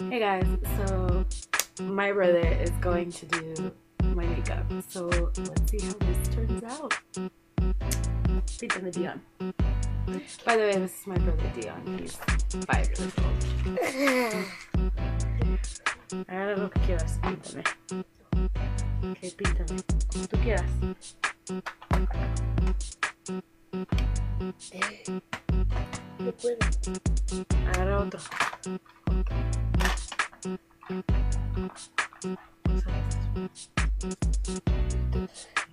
Hey guys, so my brother is going to do my makeup, so let's see how this turns out. Píntame Dion. By the way, this is my brother Dion. He's five years old. Haga lo que quieras, píntame. Ok, píntame. Como tú quieras. Eh. No puedo. Agarra otro. Ya.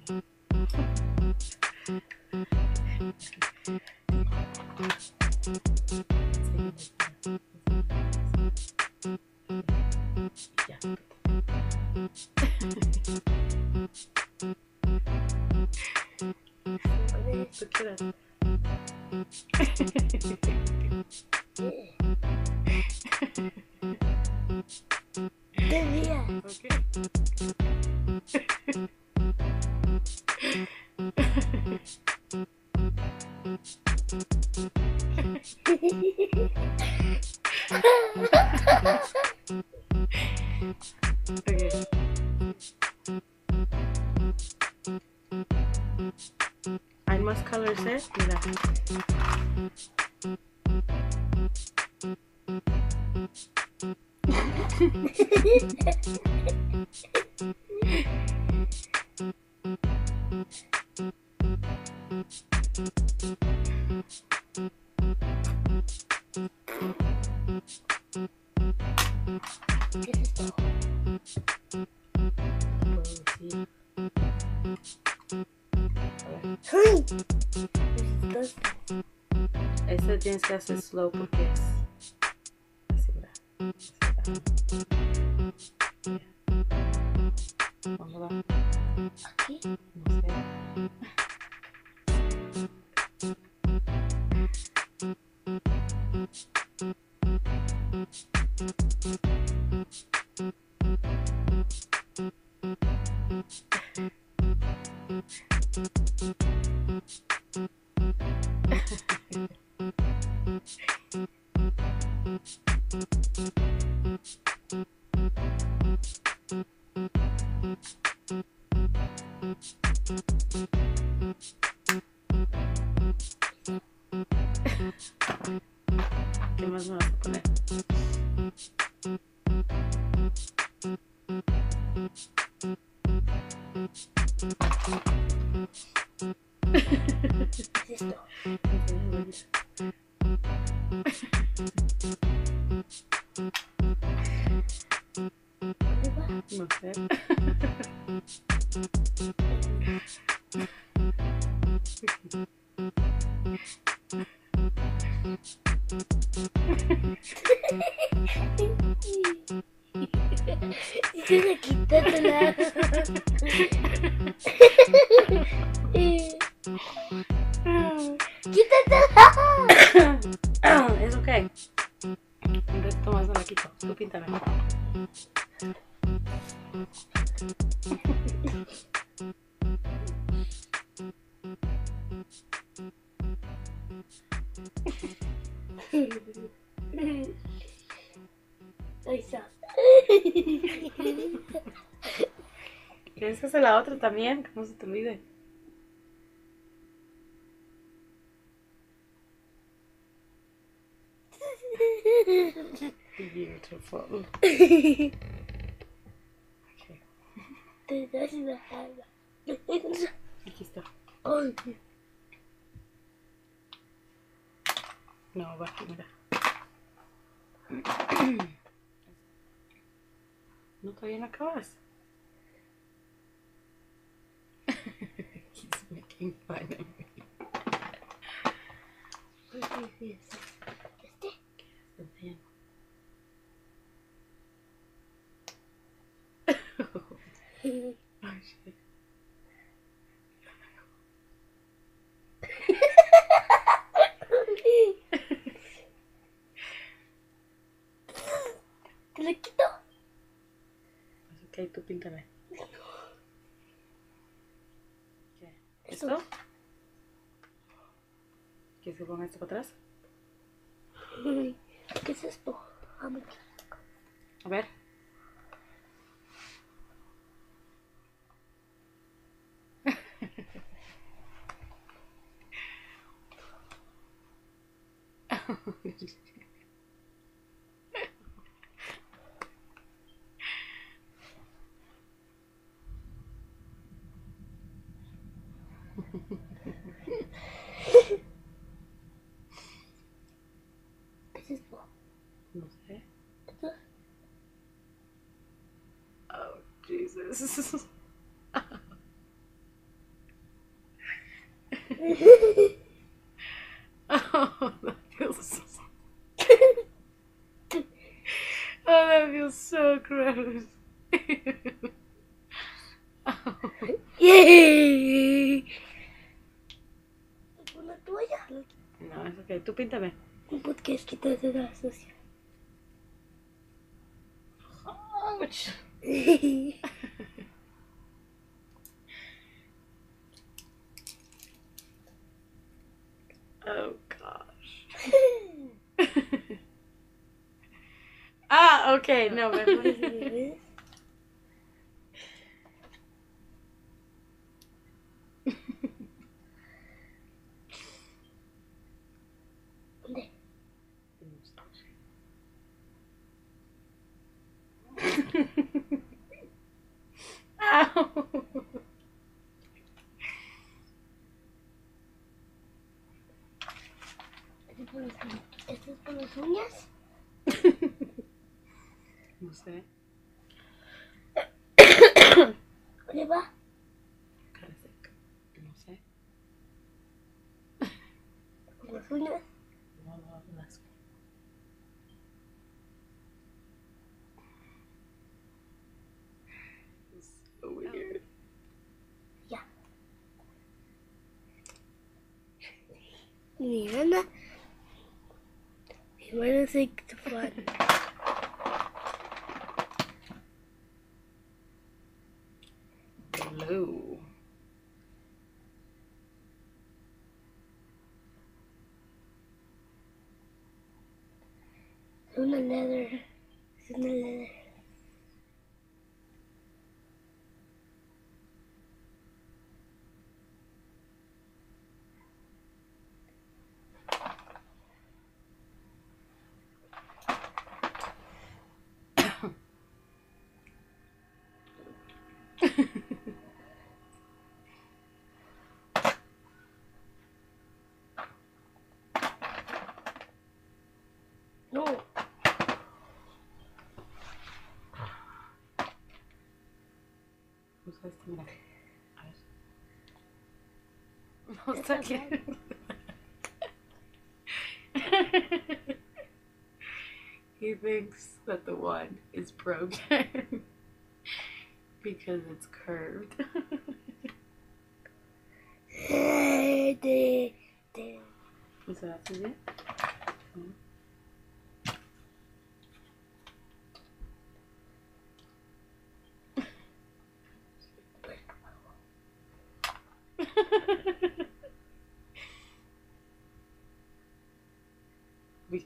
Tienes que hacer slow porque No sé. ¿Qué más me vas a poner? ¿Qué ¿Quieres hacer la otra también? Que no se te olvide. Beautiful. Okay. Te das la jala. Aquí está. No, va mira. No, todavía no acabas. Making fun of me. ¿cuál es ese? se ponga esto para atrás. ¿Qué es esto? Ah, A ver. Oh, that feels. so... Oh, that feels so gross. Oh. ¡Yay! No, es ok. Tú píntame. Un podcast que te da sucia. Ok, no, pero... ¿Esto es las uñas? No sé. ¿Dónde va? Cara seca. No sé. Las uñas. No, no, las- It's so weird. Ya. fue. Hello. Es una leather. Es una leather. No. Usa. A ver. No está bien. he thinks that the one is broken because it's curved. Is that it?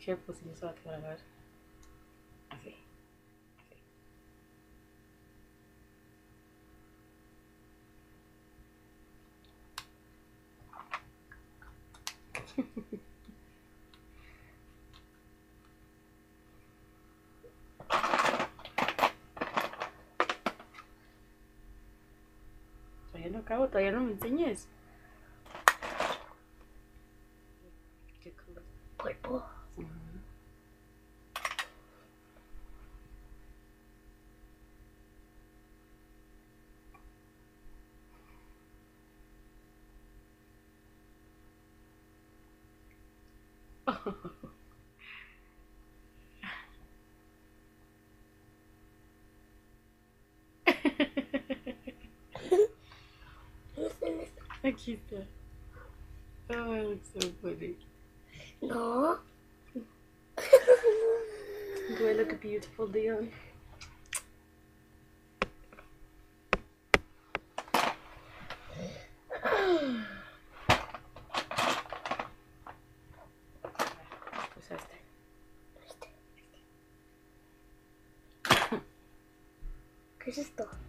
Be careful si no va a quedar a ver. Así. Todavía no acabo, todavía no me enseñes. Está. Oh, it looks so funny. No. Do I look beautiful, Dion? ¿Qué es esto? Va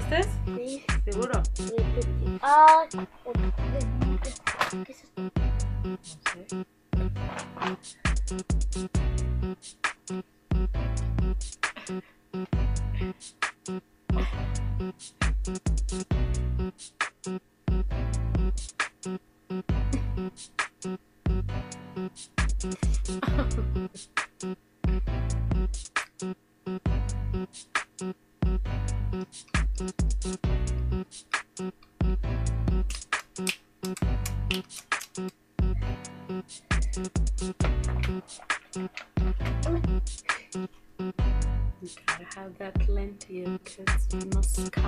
nena. ¿Ya acabaste? Sí. ¿Seguro? Ah, ¿qué es esto? No sé. You gotta have that plenty of kiss mascara.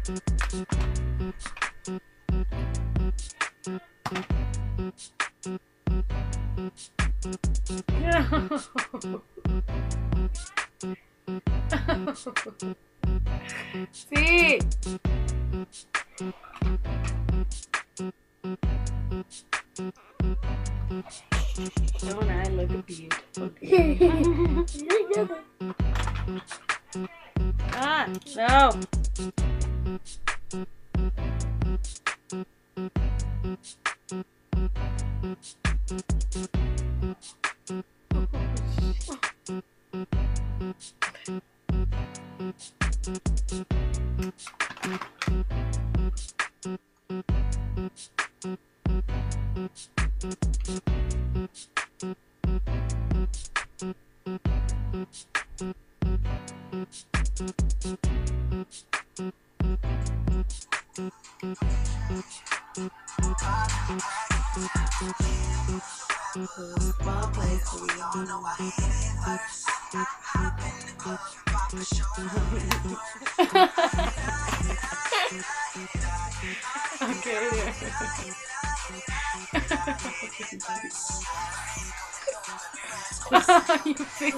Sí. Don't I look beautiful? Ah, no. Thank you. Okay. you big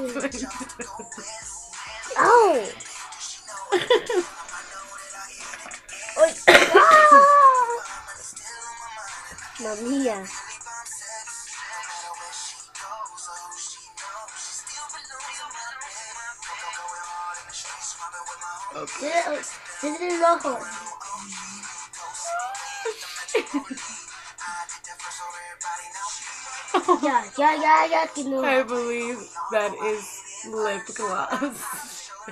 Mamma mía. Tiene tiene el ojo. Ya, ya, ya, ya, que no. I believe that is lip gloss.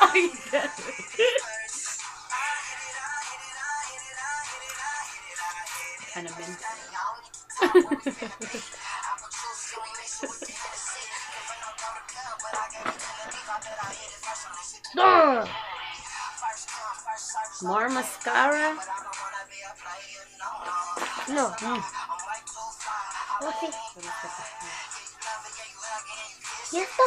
I get it. Mint. More mascara? No. No. Ok. ¿Y esto?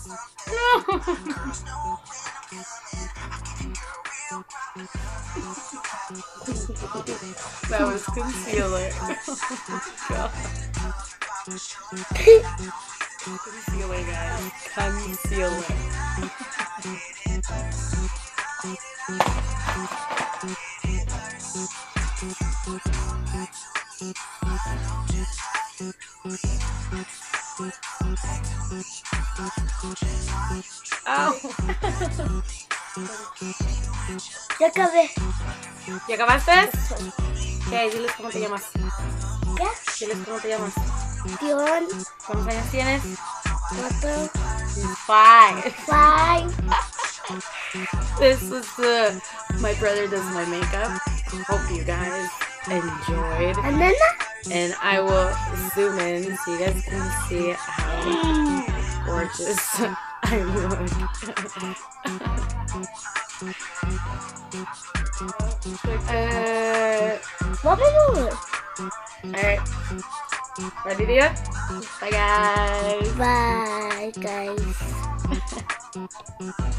that was concealer. Concealer, guys. Concealer. Ow. Ya acabé. ¿Y acabaste? ¿Qué? Diles cómo te llamas. ¿Qué? Diles cómo te llamas. Dion, ¿Cuántos años tienes? cuatro, Five. five. This is the my brother does my makeup. Hope you guys enjoyed. And then And I will zoom in so you guys can see how gorgeous I look. uh, Vámonos. alright. Ready to go? Bye guys. Bye, guys.